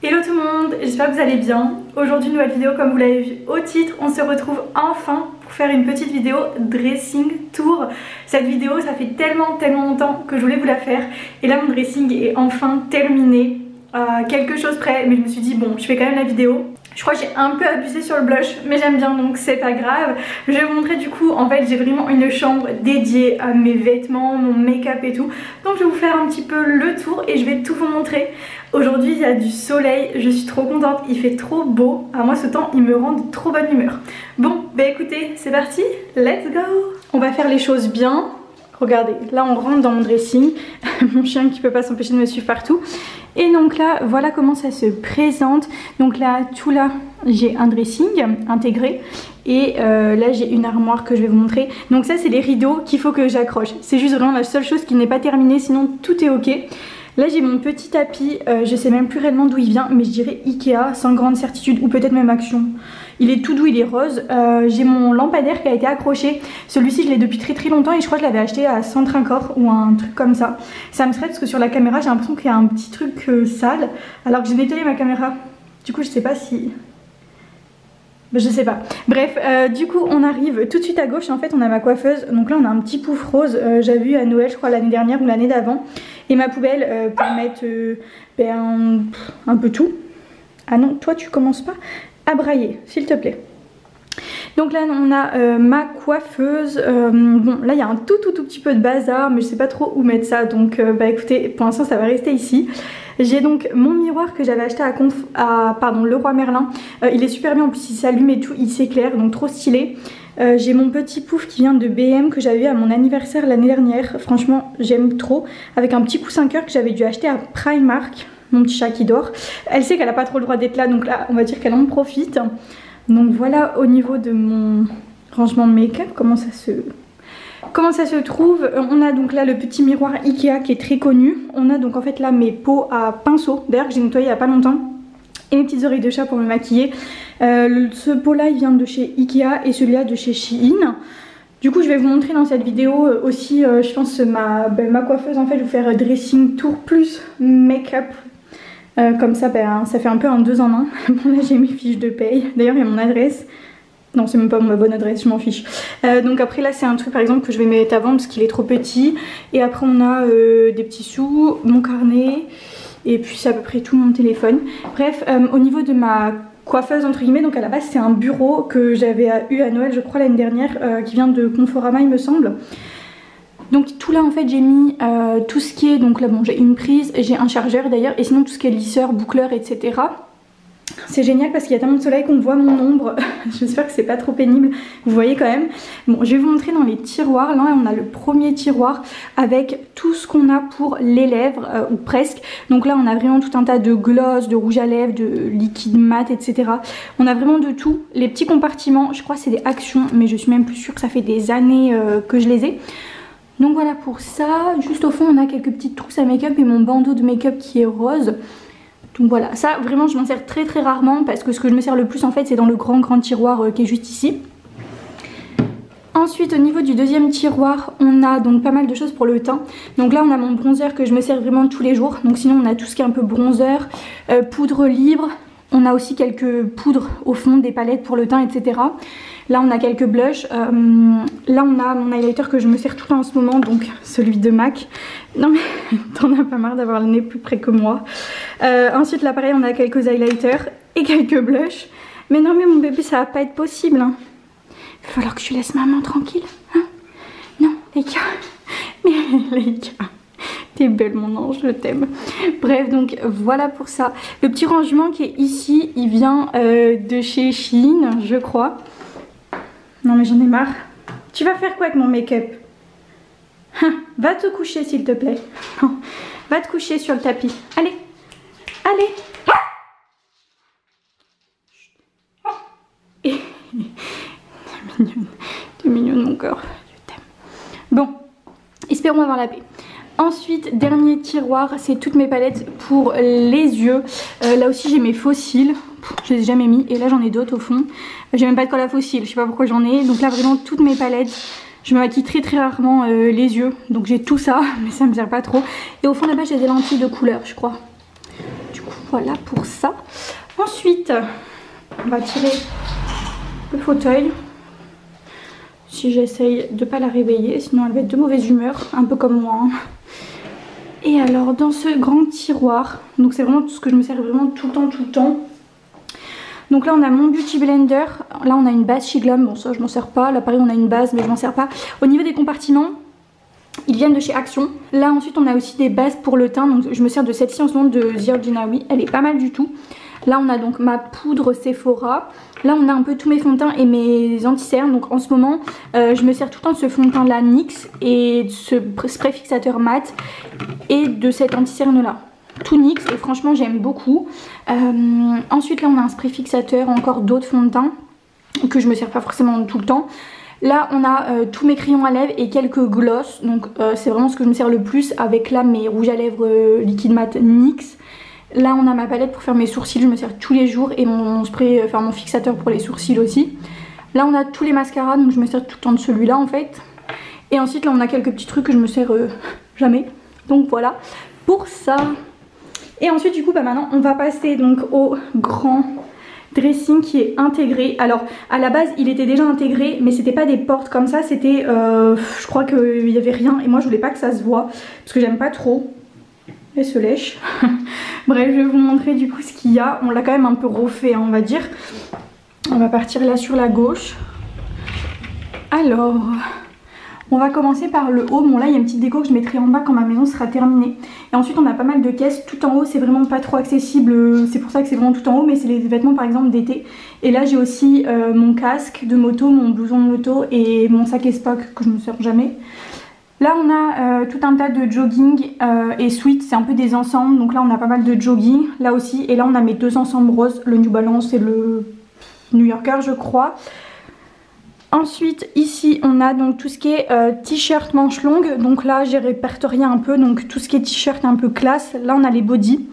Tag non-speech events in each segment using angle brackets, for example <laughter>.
Hello tout le monde, j'espère que vous allez bien. Aujourd'hui nouvelle vidéo comme vous l'avez vu au titre, on se retrouve enfin pour faire une petite vidéo dressing tour. Cette vidéo ça fait tellement tellement longtemps que je voulais vous la faire et là mon dressing est enfin terminé. à quelque chose près mais je me suis dit bon je fais quand même la vidéo je crois que j'ai un peu abusé sur le blush mais j'aime bien donc c'est pas grave. Je vais vous montrer du coup en fait j'ai vraiment une chambre dédiée à mes vêtements, mon make-up et tout. Donc je vais vous faire un petit peu le tour et je vais tout vous montrer. Aujourd'hui il y a du soleil, je suis trop contente, il fait trop beau. À moi ce temps il me rend de trop bonne humeur. Bon bah écoutez c'est parti, let's go On va faire les choses bien. Regardez, là on rentre dans mon dressing, <laughs> mon chien qui peut pas s'empêcher de me suivre partout. Et donc là, voilà comment ça se présente. Donc là, tout là, j'ai un dressing intégré. Et euh, là, j'ai une armoire que je vais vous montrer. Donc ça, c'est les rideaux qu'il faut que j'accroche. C'est juste vraiment la seule chose qui n'est pas terminée, sinon tout est ok. Là, j'ai mon petit tapis. Euh, je sais même plus réellement d'où il vient, mais je dirais Ikea, sans grande certitude, ou peut-être même Action. Il est tout doux, il est rose. Euh, j'ai mon lampadaire qui a été accroché. Celui-ci, je l'ai depuis très très longtemps et je crois que je l'avais acheté à Centrincor ou un truc comme ça. Ça me serait parce que sur la caméra, j'ai l'impression qu'il y a un petit truc euh, sale alors que j'ai nettoyé ma caméra. Du coup, je sais pas si... Ben, je sais pas. Bref, euh, du coup, on arrive tout de suite à gauche. En fait, on a ma coiffeuse. Donc là, on a un petit pouf rose. J'avais vu à Noël, je crois, l'année dernière ou l'année d'avant. Et ma poubelle pour mettre ben, un peu tout. Ah non, toi, tu commences pas? À brailler, s'il te plaît. Donc là on a euh, ma coiffeuse, euh, bon là il y a un tout tout tout petit peu de bazar mais je sais pas trop où mettre ça donc euh, bah écoutez pour l'instant ça va rester ici. J'ai donc mon miroir que j'avais acheté à, Conf à pardon, Leroy Merlin, il est super bien en plus il s'allume et tout, il s'éclaire donc trop stylé. j'ai mon petit pouf qui vient de BM que j'avais eu à mon anniversaire l'année dernière, franchement j'aime trop, avec un petit coussin cœur que j'avais dû acheter à Primark mon petit chat qui dort. Elle sait qu'elle n'a pas trop le droit d'être là, donc là, on va dire qu'elle en profite. Donc voilà au niveau de mon rangement de make-up, comment ça se... Comment ça se trouve? On a donc là le petit miroir Ikea qui est très connu. On a donc en fait là mes pots à pinceau, d'ailleurs que j'ai nettoyé il n'y a pas longtemps. Et mes petites oreilles de chat pour me maquiller. Euh, ce pot là il vient de chez Ikea et celui-là de chez Shein. Du coup je vais vous montrer dans cette vidéo euh, aussi euh, je pense ma, ben, ma coiffeuse en fait je vais vous faire dressing tour plus make-up euh, comme ça, ben, ça fait un peu un deux en un. <laughs> bon, là, j'ai mes fiches de paye. D'ailleurs, il y a mon adresse. Non, c'est même pas ma bonne adresse, je m'en fiche. Euh, donc après, là, c'est un truc, par exemple, que je vais mettre vendre parce qu'il est trop petit. Et après, on a euh, des petits sous, mon carnet. Et puis, c'est à peu près tout mon téléphone. Bref, au niveau de ma coiffeuse entre guillemets donc à la base c'est un bureau que j'avais eu à Noël je crois l'année dernière qui vient de Conforama il me semble donc tout là en fait j'ai mis euh, tout ce qui est, donc là bon j'ai une prise, j'ai un chargeur d'ailleurs et sinon tout ce qui est lisseur, boucleur etc. C'est génial parce qu'il y a tellement de soleil qu'on voit mon ombre. <laughs> J'espère que c'est pas trop pénible. Vous voyez quand même. Bon, je vais vous montrer dans les tiroirs. Là, on a le premier tiroir avec tout ce qu'on a pour les lèvres, euh, ou presque. Donc là, on a vraiment tout un tas de gloss, de rouge à lèvres, de liquide mat, etc. On a vraiment de tout. Les petits compartiments, je crois c'est des actions, mais je suis même plus sûre que ça fait des années euh, que je les ai. Donc voilà pour ça. Juste au fond, on a quelques petites trousses à make-up et mon bandeau de make-up qui est rose. Donc voilà, ça vraiment je m'en sers très très rarement parce que ce que je me sers le plus en fait c'est dans le grand grand tiroir euh, qui est juste ici. Ensuite au niveau du deuxième tiroir on a donc pas mal de choses pour le teint. Donc là on a mon bronzer que je me sers vraiment tous les jours. Donc sinon on a tout ce qui est un peu bronzer, euh, poudre libre. On a aussi quelques poudres au fond, des palettes pour le teint etc. Là on a quelques blushs. Euh, là on a mon highlighter que je me sers tout le temps en ce moment, donc celui de MAC. Non mais <laughs> t'en as pas marre d'avoir le nez plus près que moi. Euh, ensuite là pareil on a quelques highlighters et quelques blushs. Mais non mais mon bébé ça va pas être possible. Hein. Il va falloir que tu laisses maman tranquille. Hein non les gars. <laughs> Mais les gars. T'es belle mon ange, je t'aime. Bref, donc voilà pour ça. Le petit rangement qui est ici, il vient euh, de chez Shein, je crois. Non mais j'en ai marre. Tu vas faire quoi avec mon make-up? Hein, Va te coucher s'il te plaît. <laughs> Va te coucher sur le tapis. Allez. Allez. <laughs> T'es mignonne. T'es mignonne mon corps. Je t'aime. Bon. Espérons avoir la paix. Ensuite, dernier tiroir, c'est toutes mes palettes pour les yeux. Euh, là aussi, j'ai mes fossiles je les ai jamais mis et là j'en ai d'autres au fond j'ai même pas de colle à fossile je sais pas pourquoi j'en ai donc là vraiment toutes mes palettes je me maquille très très rarement euh, les yeux donc j'ai tout ça <laughs> mais ça me sert pas trop et au fond là-bas j'ai des lentilles de couleur je crois du coup voilà pour ça. Ensuite, on va tirer le fauteuil. Si j'essaye de pas la réveiller, sinon elle va être de mauvaise humeur, un peu comme moi. Hein. Et alors dans ce grand tiroir, donc c'est vraiment tout ce que je me sers vraiment tout le temps, tout le temps. Donc là on a mon Beauty Blender, là on a une base Shiglam, bon ça je m'en sers pas, là pareil on a une base mais je m'en sers pas. Au niveau des compartiments, ils viennent de chez Action. Là ensuite on a aussi des bases pour le teint, donc je me sers de celle-ci en ce moment de Giordinawi, elle est pas mal du tout. Là on a donc ma poudre Sephora. Là on a un peu tous mes fonds de et mes anti-cernes. Donc en ce moment euh, je me sers tout le temps ce fond de teint là NYX et ce spray fixateur mat et de cet anti-cerne là. Tout NYX et franchement j'aime beaucoup. Euh, ensuite là on a un spray fixateur, encore d'autres fonds de teint que je me sers pas forcément tout le temps. Là on a euh, tous mes crayons à lèvres et quelques gloss donc c'est vraiment ce que je me sers le plus avec là mes rouges à lèvres liquide mat NYX Là on a ma palette pour faire mes sourcils, je me sers tous les jours et mon spray, enfin mon fixateur pour les sourcils aussi. Là on a tous les mascaras donc je me sers tout le temps de celui-là en fait. Et ensuite là on a quelques petits trucs que je me sers euh, <laughs> jamais. Donc voilà pour ça. Et ensuite du coup bah maintenant on va passer donc au grand dressing qui est intégré. Alors à la base il était déjà intégré mais c'était pas des portes comme ça, c'était euh, je crois qu'il y avait rien et moi je voulais pas que ça se voit parce que j'aime pas trop se lèche. <laughs> Bref, je vais vous montrer du coup ce qu'il y a. On l'a quand même un peu refait, hein, on va dire. On va partir là sur la gauche. Alors, on va commencer par le haut. Bon là, il y a une petite déco que je mettrai en bas quand ma maison sera terminée. Et ensuite, on a pas mal de caisses. Tout en haut, c'est vraiment pas trop accessible. C'est pour ça que c'est vraiment tout en haut, mais c'est les vêtements par exemple d'été. Et là, j'ai aussi euh, mon casque de moto, mon blouson de moto et mon sac Spock que je ne sers jamais. Là on a euh, tout un tas de jogging euh, et sweat, c'est un peu des ensembles. Donc là on a pas mal de jogging, là aussi. Et là on a mes deux ensembles roses, le New Balance et le New Yorker je crois. Ensuite ici on a donc tout ce qui est euh, t-shirt manche longue. Donc là j'ai répertorié un peu donc tout ce qui est t-shirt un peu classe. Là on a les body.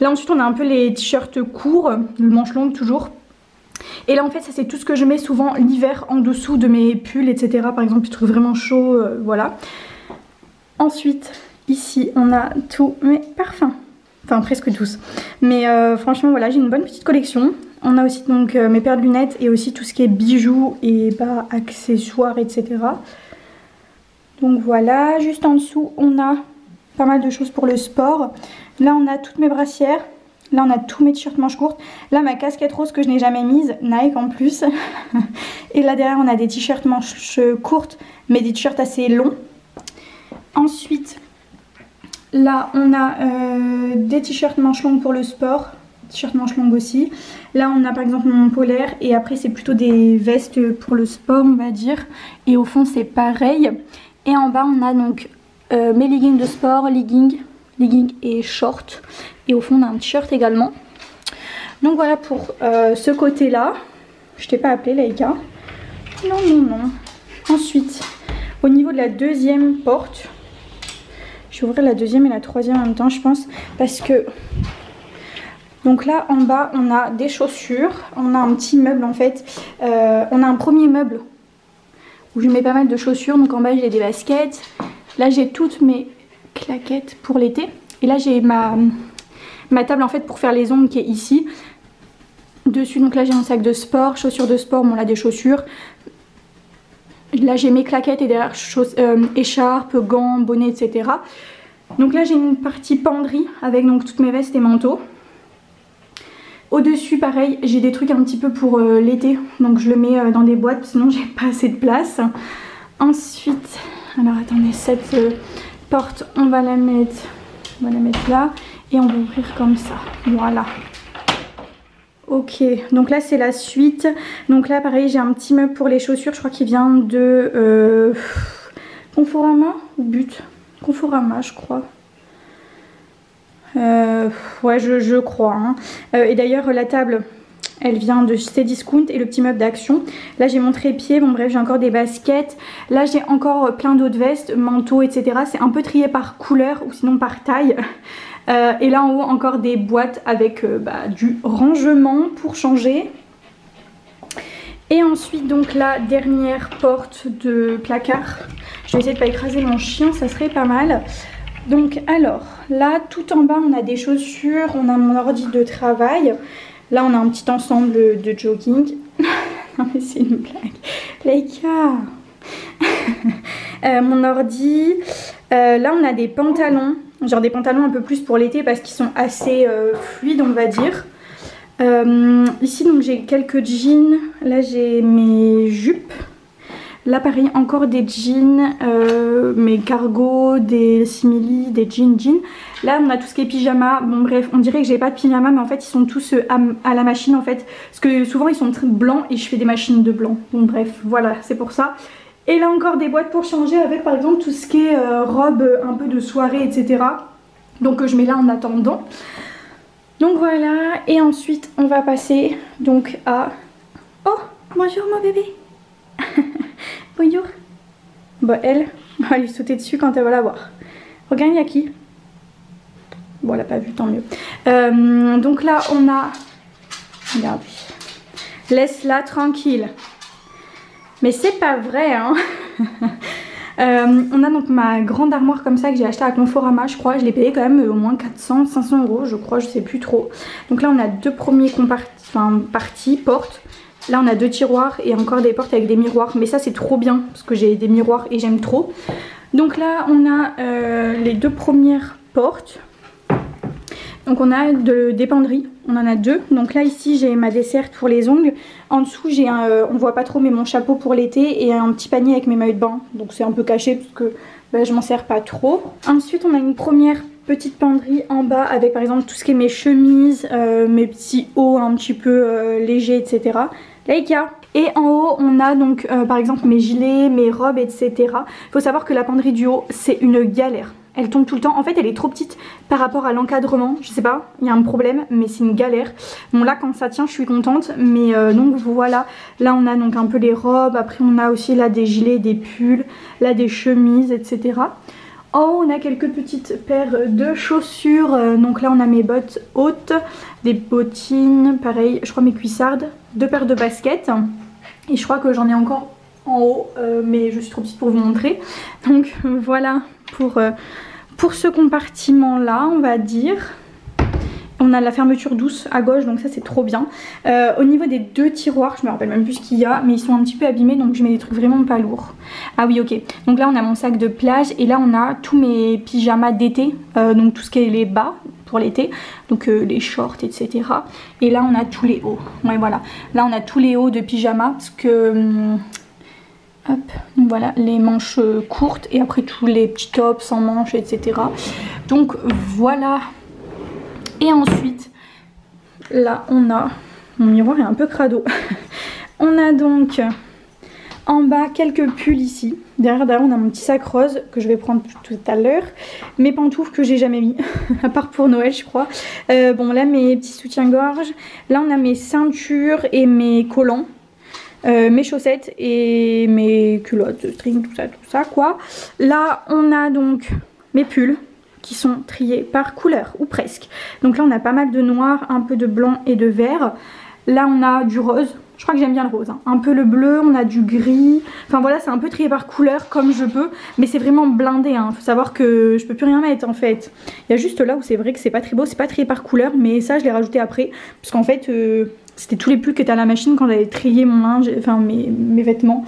Là ensuite on a un peu les t-shirts courts, le manche longue toujours. Et là en fait ça c'est tout ce que je mets souvent l'hiver en dessous de mes pulls etc. Par exemple des trucs vraiment chauds, euh, voilà. Ensuite ici on a tous mes parfums. Enfin presque tous. Mais euh, franchement voilà j'ai une bonne petite collection. On a aussi donc euh, mes paires de lunettes et aussi tout ce qui est bijoux et bah, accessoires etc. Donc voilà, juste en dessous on a pas mal de choses pour le sport. Là on a toutes mes brassières. Là, on a tous mes t-shirts manches courtes. Là, ma casquette rose que je n'ai jamais mise, Nike en plus. <laughs> et là, derrière, on a des t-shirts manches courtes, mais des t-shirts assez longs. Ensuite, là, on a euh, des t-shirts manches longues pour le sport. T-shirt manches longues aussi. Là, on a par exemple mon polaire. Et après, c'est plutôt des vestes pour le sport, on va dire. Et au fond, c'est pareil. Et en bas, on a donc euh, mes leggings de sport, leggings leggings et shorts. Et au fond on a un t-shirt également. Donc voilà pour euh, ce côté là. Je t'ai pas appelé Laïka. Non, non, non. Ensuite, au niveau de la deuxième porte, je vais ouvrir la deuxième et la troisième en même temps je pense. Parce que... Donc là en bas on a des chaussures. On a un petit meuble en fait. Euh, on a un premier meuble où je mets pas mal de chaussures. Donc en bas j'ai des baskets. Là j'ai toutes mes claquettes pour l'été. Et là j'ai ma, ma table en fait pour faire les ongles qui est ici. Dessus donc là j'ai un sac de sport, chaussures de sport, bon là des chaussures. Là j'ai mes claquettes et derrière euh, écharpes, gants, bonnets, etc. Donc là j'ai une partie penderie avec donc toutes mes vestes et manteaux. Au dessus pareil j'ai des trucs un petit peu pour euh, l'été donc je le mets euh, dans des boîtes sinon <laughs> j'ai pas assez de place. Ensuite, alors attendez cette porte on va la mettre on va la mettre là et on va ouvrir comme ça. Voilà. Ok. Donc là c'est la suite. Donc là pareil j'ai un petit meuble pour les chaussures je crois qu'il vient de euh, Conforama ou But? Conforama je crois. Euh, ouais je, crois hein. euh, et d'ailleurs la table elle vient de Cdiscount et le petit meuble d'action. Là j'ai mon trépied, bon bref j'ai encore des baskets. Là j'ai encore plein d'autres vestes, manteaux etc. C'est un peu trié par couleur ou sinon par taille. <laughs> Euh, et là en haut encore des boîtes avec euh, bah, du rangement pour changer. Et ensuite donc la dernière porte de placard. Je vais essayer de pas écraser mon chien, ça serait pas mal. Donc alors, là tout en bas on a des chaussures, on a mon ordi de travail. Là on a un petit ensemble de jogging. <laughs> non mais c'est une blague. Laika <laughs> euh, Mon ordi. Euh, là on a des pantalons. Genre des pantalons un peu plus pour l'été parce qu'ils sont assez euh, fluides on va dire. ici donc j'ai quelques jeans. Là j'ai mes jupes. Là pareil encore des jeans, euh, mes cargos, des simili, des jeans jeans. Là on a tout ce qui est pyjama. Bon bref on dirait que j'ai pas de pyjama mais en fait ils sont tous euh, à, la machine en fait. Parce que souvent ils sont très blancs et je fais des machines de blanc. Donc bref voilà c'est pour ça. Et là encore des boîtes pour changer avec par exemple tout ce qui est euh, robe un peu de soirée etc. Donc je mets là en attendant. Donc voilà et ensuite on va passer donc à... Oh bonjour mon bébé <laughs> Bonjour. Bon, elle, va lui sauter dessus quand elle va la voir. Regarde, il y a qui? Bon, elle n'a pas vu, tant mieux. Euh, donc là, on a... Regardez. Laisse-la tranquille. Mais c'est pas vrai, hein <laughs> euh, on a donc ma grande armoire comme ça que j'ai acheté à Conforama, je crois. Je l'ai payé quand même au moins 400, 500 euros, je crois, je sais plus trop. Donc là, on a deux premiers enfin, parties, portes. Là on a deux tiroirs et encore des portes avec des miroirs. Mais ça c'est trop bien parce que j'ai des miroirs et j'aime trop. Donc là on a euh, les deux premières portes. Donc on a de, des penderies, on en a deux. Donc là ici j'ai ma desserte pour les ongles. En dessous j'ai un, euh, on voit pas trop mais mon chapeau pour l'été et un petit panier avec mes maillots de bain. Donc c'est un peu caché parce que bah, je m'en sers pas trop. Ensuite on a une première petite penderie en bas avec par exemple tout ce qui est mes chemises, euh, mes petits hauts un petit peu légers etc. Et en haut on a donc euh, par exemple mes gilets, mes robes etc. Il faut savoir que la penderie du haut c'est une galère. Elle tombe tout le temps. En fait elle est trop petite par rapport à l'encadrement. Je sais pas, il y a un problème mais c'est une galère. Bon là quand ça tient je suis contente. Mais euh, donc voilà, là on a donc un peu les robes. Après on a aussi là des gilets, des pulls, là des chemises etc. Haut on a quelques petites paires de chaussures. Euh, donc là on a mes bottes hautes, des bottines, pareil, je crois mes cuissardes deux paires de baskets. Et je crois que j'en ai encore en haut, euh, mais je suis trop petite pour vous montrer. Donc <laughs> voilà pour, euh, pour ce compartiment là, on va dire. On a la fermeture douce à gauche, donc ça c'est trop bien. Euh, au niveau des deux tiroirs, je me rappelle même plus ce qu'il y a, mais ils sont un petit peu abîmés, donc je mets des trucs vraiment pas lourds. Ah oui, ok. Donc là on a mon sac de plage, et là on a tous mes pyjamas d'été, donc tout ce qui est les bas, pour l'été, donc euh, les shorts, etc. Et là, on a tous les hauts. Ouais, voilà. Là, on a tous les hauts de pyjama parce que... Hum, hop, voilà, les manches euh, courtes et après tous les petits tops sans manches, etc. Donc voilà. Et ensuite, là, on a... Mon miroir est un peu crado. <laughs> on a donc en bas, quelques pulls ici. Derrière, derrière, on a mon petit sac rose que je vais prendre tout à l'heure. Mes pantoufles que j'ai jamais mis, <laughs> à part pour Noël, je crois. Euh, bon, là, mes petits soutiens-gorge. Là, on a mes ceintures et mes collants. Euh, mes chaussettes et mes culottes, string, tout ça, tout ça, quoi. Là, on a donc mes pulls qui sont triés par couleur, ou presque. Donc là, on a pas mal de noir, un peu de blanc et de vert. Là, on a du rose je crois que j'aime bien le rose. Hein. Un peu le bleu, on a du gris. Enfin voilà, c'est un peu trié par couleur comme je peux. Mais c'est vraiment blindé. Il hein. faut savoir que je peux plus rien mettre en fait. Il y a juste là où c'est vrai que c'est pas très beau. C'est pas trié par couleur. Mais ça, je l'ai rajouté après. Parce qu'en fait, euh, c'était tous les pulls que étaient à la machine quand j'avais trié mon linge. Enfin mes, mes vêtements.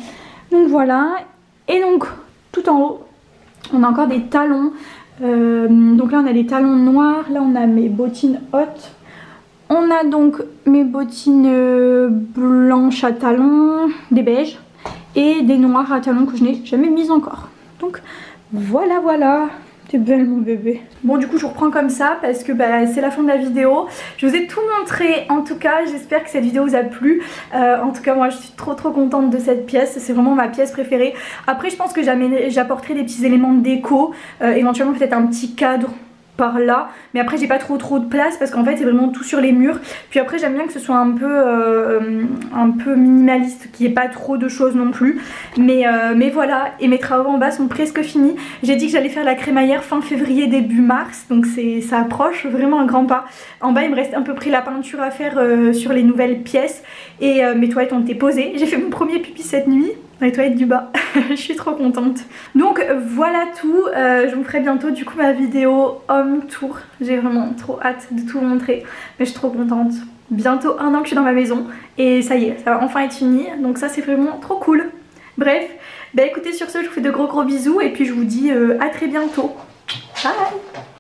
Donc voilà. Et donc, tout en haut, on a encore des talons. Euh, donc là, on a des talons noirs. Là, on a mes bottines hautes. On a donc mes bottines euh, blanches à talons, des beiges et des noirs à talons que je n'ai jamais mises encore. Donc voilà voilà T'es belle mon bébé. Bon du coup je reprends comme ça parce que bah, c'est la fin de la vidéo. Je vous ai tout montré en tout cas. J'espère que cette vidéo vous a plu. Euh, en tout cas moi je suis trop trop contente de cette pièce. C'est vraiment ma pièce préférée. Après je pense que j'apporterai des petits éléments de déco. Euh, éventuellement peut-être un petit cadre par là. Mais après j'ai pas trop trop de place parce qu'en fait c'est vraiment tout sur les murs. Puis après j'aime bien que ce soit un peu euh, un peu minimaliste qu'il n'y ait pas trop de choses non plus. Mais, euh, mais voilà. Et mes travaux en bas sont presque finis. J'ai dit que j'allais faire la crémaillère fin février début mars. Donc ça approche vraiment un grand pas. En bas il me reste un peu près la peinture à faire euh, sur les nouvelles pièces. Et mes toilettes ont été posées j'ai fait mon premier pipi cette nuit les toilettes du bas. <laughs> je suis trop contente. Donc voilà tout. Euh, je vous ferai bientôt du coup ma vidéo home tour. J'ai vraiment trop hâte de tout vous montrer. Mais je suis trop contente. Bientôt un an que je suis dans ma maison. Et ça y est, ça va enfin être fini. Donc ça c'est vraiment trop cool. Bref, bah écoutez sur ce je vous fais de gros gros bisous. Et puis je vous dis euh, à très bientôt. Bye